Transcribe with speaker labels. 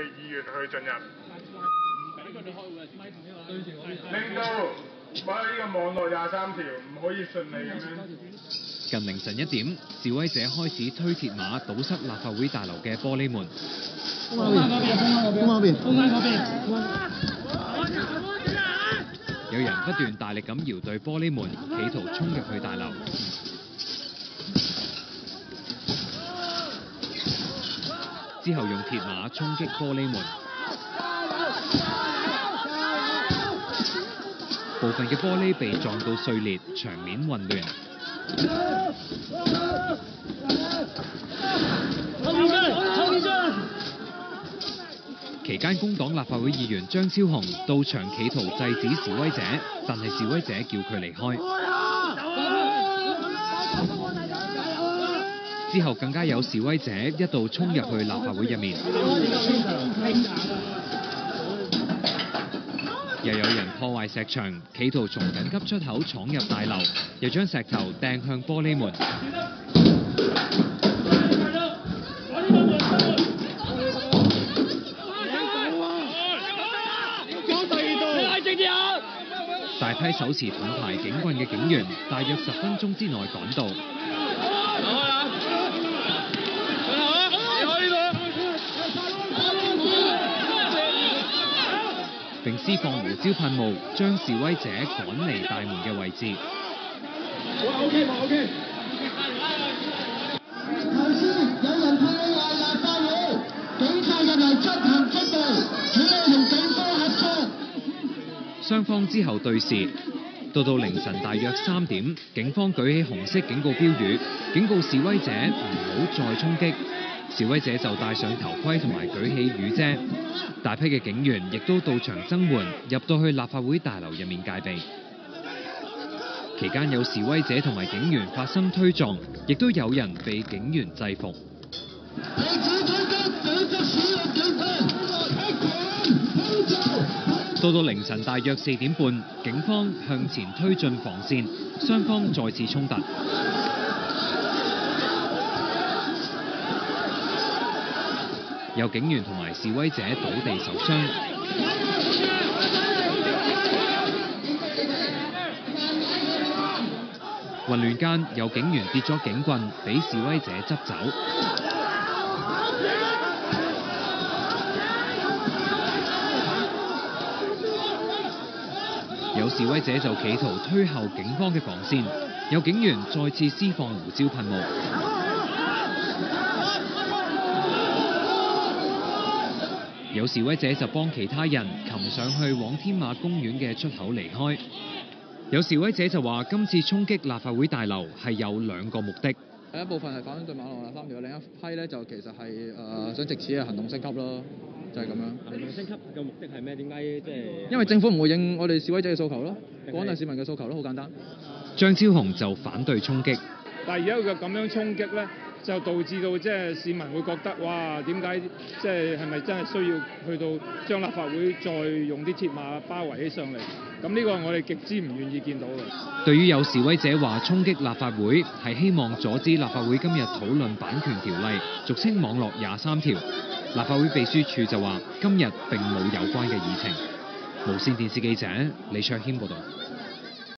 Speaker 1: 議員去進入，令到買呢個網絡廿三條唔可以順利咁樣。
Speaker 2: 近凌晨一點，示威者開始推鐵馬堵塞立法會大樓嘅玻璃門。
Speaker 3: 公安嗰邊，公安嗰邊，公安嗰邊。
Speaker 2: 有人不斷大力咁搖對玻璃門，企圖衝入去大樓。之後用鐵馬衝擊玻璃門，部分嘅玻璃被撞到碎裂，場面混亂。期間，工黨立法會議員張超雄到場企圖制止示威者，但係示威者叫佢離開。之後更加有示威者一度衝入去立法會入面，又有人破壞石牆，企圖從緊急出口闖入大樓，又將石頭掟向玻璃門。大批手持盾牌警棍嘅警員，大約十分鐘之內趕到。並施放胡椒噴霧，將示威者趕離大門嘅位置。
Speaker 3: 頭先有人派外立法會，警察入嚟執行職務，只係同警方。
Speaker 2: 之後對視，到到凌晨大約三點，警方舉起紅色警告標語，警告示威者唔好再衝擊。示威者就戴上頭盔同埋舉起雨遮，大批嘅警員亦都到場增援，入到去立法會大樓入面戒備。期間有示威者同埋警員發生推撞，亦都有人被警員制服。到到凌晨大約四點半，警方向前推進防線，雙方再次衝突。有警員同埋示威者倒地受傷。混亂間，有警員跌咗警棍，俾示威者執走。有示威者就企圖推後警方嘅防線，有警員再次施放胡椒噴霧。有示威者就幫其他人擒上去往天馬公園嘅出口離開。有示威者就話：今次衝擊立法會大樓係有兩個目的。
Speaker 4: 第一部分係反對馬路啦三條，另一批咧就其實係誒、呃、想藉此嘅行動升級咯，就係、是、咁樣。
Speaker 5: 行動升級嘅目的係咩？點解即係？
Speaker 4: 因為政府唔回應我哋示威者嘅訴求咯，廣大市民嘅訴求咯，好簡單。
Speaker 2: 張超雄就反對衝擊。
Speaker 1: 但係而家佢咁樣衝擊咧，就導致到即係市民會覺得哇，點解即係係咪真係需要去到將立法會再用啲鐵馬包圍起上嚟？咁呢個我哋極之唔願意見到嘅。
Speaker 2: 對於有示威者話衝擊立法會係希望阻止立法會今日討論版權條例，俗稱網絡廿三條，立法會秘書處就話今日並冇有關嘅議程。無線電視記者李卓軒報導。